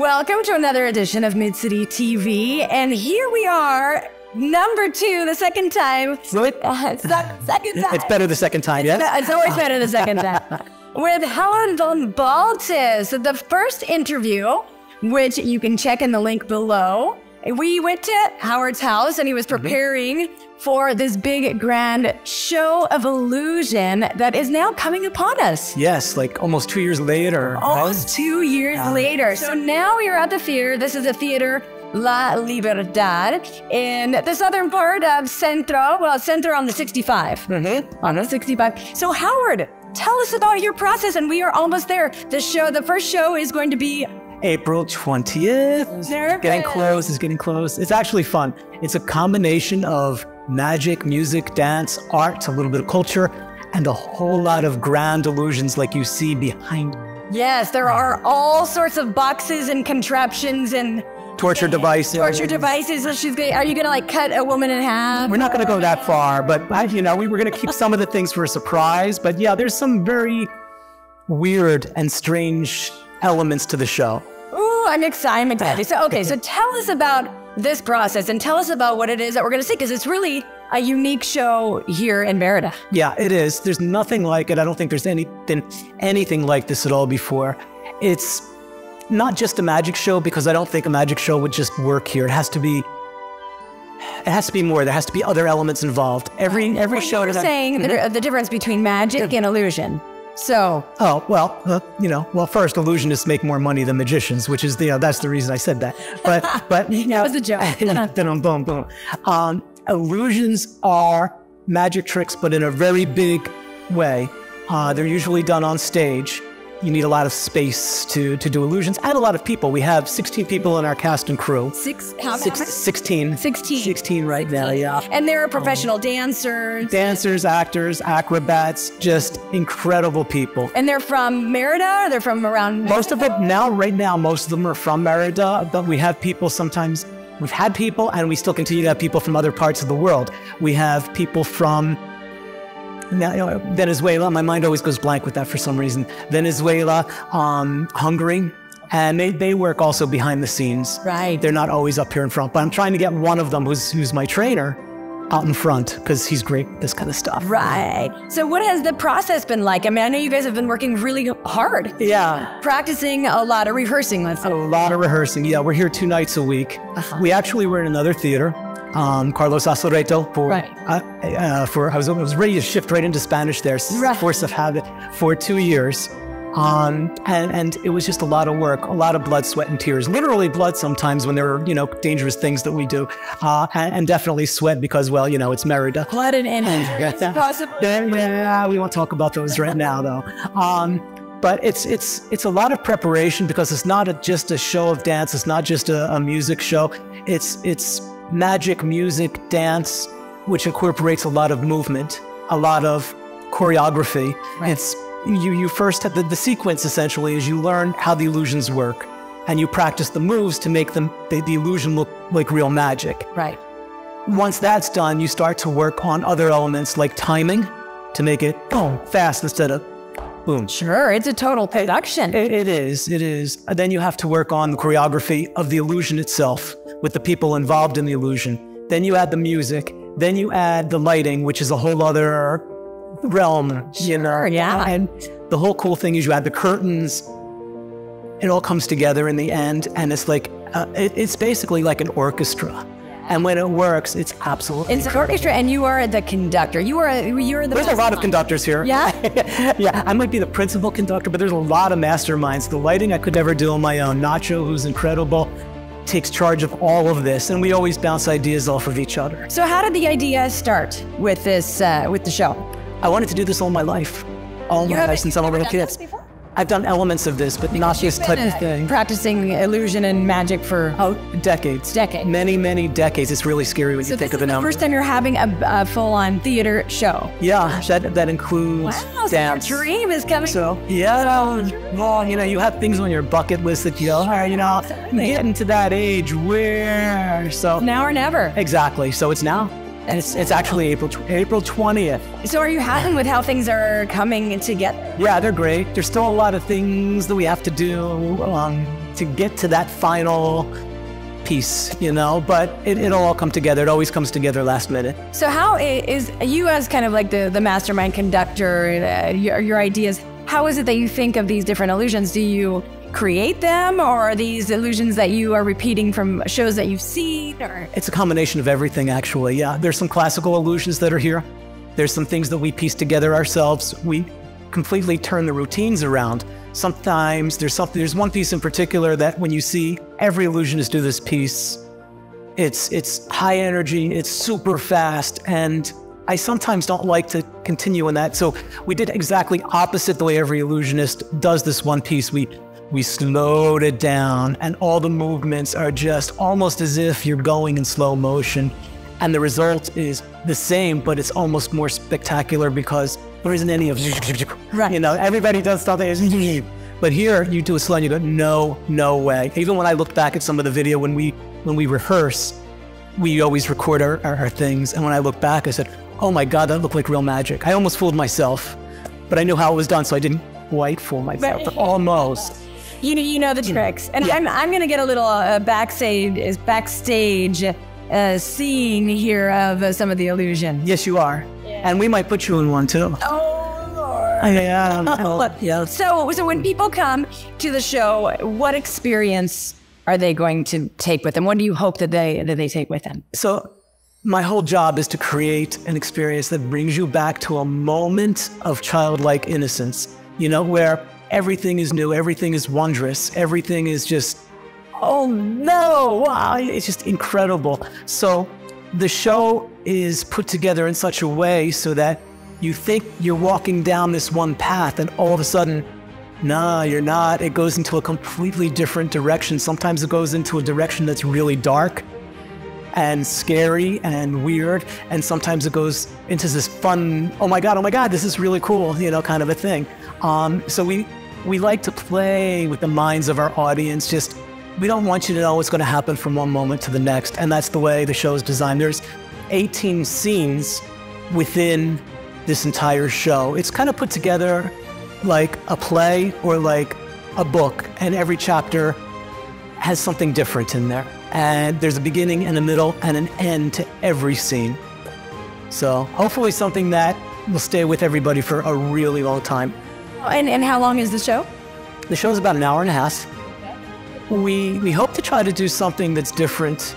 welcome to another edition of Mid City TV. And here we are, number two, the second time. Really? Uh, second time. It's better the second time, yes? It's always better the second time. With Helen Van Baltus, the first interview, which you can check in the link below. We went to Howard's house and he was preparing for this big grand show of illusion that is now coming upon us. Yes, like almost two years later. Almost two years later. So now we are at the theater. This is the theater La Libertad in the southern part of Centro. Well, Centro on the 65. Mm-hmm. On the 65. So, Howard, tell us about your process, and we are almost there. The show, the first show is going to be April 20th. Nervous. Getting close, it's getting close. It's actually fun. It's a combination of magic, music, dance, art, a little bit of culture, and a whole lot of grand illusions like you see behind. Yes, there are all sorts of boxes and contraptions and torture devices. torture devices. So she's gonna, are you gonna like cut a woman in half? We're not going to go that far, but I- you know, we were going to keep some of the things for a surprise. But yeah, there's some very weird and strange elements to the show. Ooh, I'm excited. I'm excited. So, okay, so tell us about this process and tell us about what it is that we're going to see because it's really a unique show here in Merida. Yeah, it is. There's nothing like it. I don't think there's anything anything like this at all before. It's not just a magic show because I don't think a magic show would just work here. It has to be it has to be more. There has to be other elements involved. Every every Well, show you were does that- saying the, the difference between magic and illusion. So, Oh well, uh, you know. Well, first, illusionists make more money than magicians, which is the you know, that's the reason I said that. But but you know, was a joke. boom, boom, boom. Um, illusions are magic tricks, but in a very big way. Uh, they're usually done on stage. You need a lot of space to to do illusions, and a lot of people. We have 16 people in our cast and crew. six, how Six, many? 16. 16. 16 right now, yeah. And there are um, professional dancers. Dancers, actors, acrobats, just incredible people. And they're from Merida? They're from around. Most of them now, right now, most of them are from Merida, but we have people sometimes, we've had people and we still continue to have people from other parts of the world. We have people from now, you know, Venezuela, my mind always goes blank with that for some reason. Venezuela, um, Hungary, and they, they work also behind the scenes. Right. They're not always up here in front, but I'm trying to get one of them who's, who's my trainer out in front because he's great at this kind of stuff. Right. So, what has the process been like? I mean, I know you guys have been working really hard, Yeah. practicing a lot of rehearsing. Let's A lot of rehearsing. Yeah, we're here two nights a week. We actually were in another theater, um, Carlos Acereto. For, Right. uh, uh, for I was I was ready to shift right into Spanish there, Right. force of habit, for two years. Um, and, and it was just a lot of work, a lot of blood, sweat, and tears. Literally blood sometimes when there are, you know, dangerous things that we do. Uh, and, and definitely sweat because, well, you know, it's Merida. blood and injuries. possible. Yeah, yeah, we won't talk about those right now, though. Um, but it's it's it's a lot of preparation because it's not a, just a show of dance. It's not just a, a music show. It's it's magic, music, dance, which incorporates a lot of movement, a lot of choreography. It's you you first have the, the sequence essentially is you learn how the illusions work, and you practice the moves to make them the, the illusion look like real magic. Right. Once that's done, you start to work on other elements like timing to make it boom fast instead of boom. Sure, it's a total production. It, it is, it is. And then you have to work on the choreography of the illusion itself with the people involved in the illusion. Then you add the music. Then you add the lighting, which is a whole other realm, you know. Yeah. And the whole cool thing is you add the curtains. It all comes together in the end, and it's like uh, it, it's basically like an orchestra. And when it works, it's absolutely. It's an orchestra, and you are the conductor. You are you're the. There's a lot of conductors here. Yeah? yeah, I might be the principal conductor, but there's a lot of masterminds. The lighting I could never do on my own. Nacho, who's incredible, takes charge of all of this, and we always bounce ideas off of each other. So, how did the idea start with this uh, with the show? I wanted to do this all my life. All my life since I'm a little kid. I've done elements of this, but not this type of thing. Practicing illusion and magic for Oh, decades. Decades. Many, many decades. It's really scary when So you think of the the first time you're having a, a full-on theater show. Yeah, that, that includes Wow, so dance. your dream is coming. So yeah, well, you know, you have things on your bucket list that you go, all right, you know, I'm getting to that age where so now or never. exactly. So it's now, and it's it's actually April tw- April twentieth. So, are you happy with how things are coming together? Yeah, they're great. There's still a lot of things that we have to do um, to get to that final piece, you know, but it, it'll all come together. It always comes together last minute. So how is, you as kind of like the, the mastermind conductor, uh, your, your ideas, how is it that you think of these different illusions? Do you create them or are these illusions that you are repeating from shows that you've seen or It's a combination of everything, actually. Yeah, there's some classical illusions that are here. There's some things that we piece together ourselves. We completely turn the routines around. Sometimes there's something. There's one piece in particular that when you see every illusionist do this piece, it's it's high energy. It's super fast, and I sometimes don't like to continue in that. So we did exactly opposite the way every illusionist does this one piece. We we slowed it down, and all the movements are just almost as if you're going in slow motion. And the result is the same, but it's almost more spectacular because there isn't any of Right. You know, everybody does something. But here, you do it slow, and you go, no, no way. Even when I look back at some of the video when we when we rehearse, we always record our, our, our things. And when I look back, I said, oh my God, that looked like real magic. I almost fooled myself, but I knew how it was done, so I didn't quite fool myself, but almost. You know, you know the tricks. And I'm, I'm going to get a little uh, backstage, is backstage uh, scene here of uh, some of the illusion. Yes, you are. And we might put you in one too. Oh, Lord. Yeah. oh, yeah. So, so when people come to the show, what experience are they going to take with them? What do you hope that they that they take with them? So, my whole job is to create an experience that brings you back to a moment of childlike innocence, you know, where everything is new, everything is wondrous, everything is just, oh no, wow, it's just incredible. So, the show is put together in such a way so that you think you're walking down this one path, and all of a sudden, Nah, you're not. It goes into a completely different direction. Sometimes it goes into a direction that's really dark and scary and weird. And sometimes it goes into this fun, oh my God, oh my God, this is really cool, you know, kind of a thing. Um, so we, we like to play with the minds of our audience. Just, we don't want you to know what's going to happen from one moment to the next. And that's the way the show is designed. There's 18 scenes within this entire show. It's kind of put together like a play or like a book, and every chapter has something different in there. And there's a beginning and a middle and an end to every scene. So hopefully something that will stay with everybody for a really long time. And and how long is the show? The show's about an hour and a half. We we hope to try to do something that's different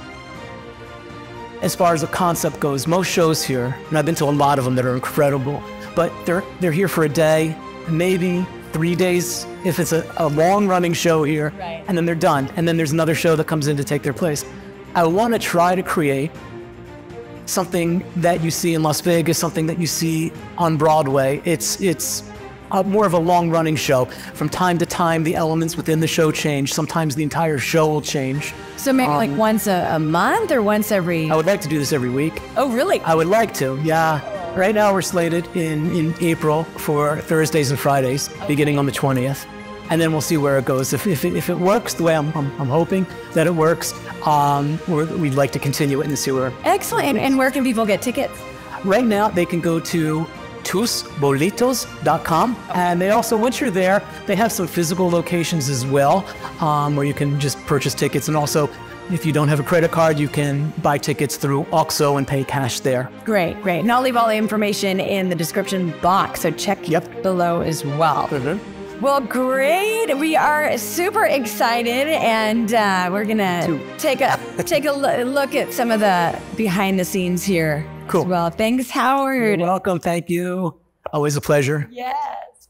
as far as the concept goes. Most shows here, and I've been to a lot of them that are incredible, but they're they're here for a day, maybe three days if it's a, a long running show here, Right. and then they're done. And then there's another show that comes in to take their place. I want to try to create something that you see in Las Vegas, something that you see on Broadway. It's it's a, more of a long running show. From time to time, the elements within the show change. Sometimes the entire show will change. So maybe like once a, a month or once every. I would like to do this every week. oh, really? I would like to, yeah. Right now we're slated in, in April for Thursdays and Fridays, beginning on the 20th. And then we'll see where it goes. If, if, it, if it works the way I'm, I'm, I'm hoping that it works, um, we're, we'd like to continue it and see where. Excellent. And, and where can people get tickets? Right now, they can go to tusboletos.com. And they also, once you're there, they have some physical locations as well um, where you can just purchase tickets. And also, if you don't have a credit card, you can buy tickets through OXXO and pay cash there. Great, great. And I'll leave all the information in the description box. So check Yep. below as well. Well, great. We are super excited, and uh, we're gonna take a take a look at some of the behind the scenes here. Cool. Well, thanks, Howard. You're welcome. Thank you. Always a pleasure. Yes.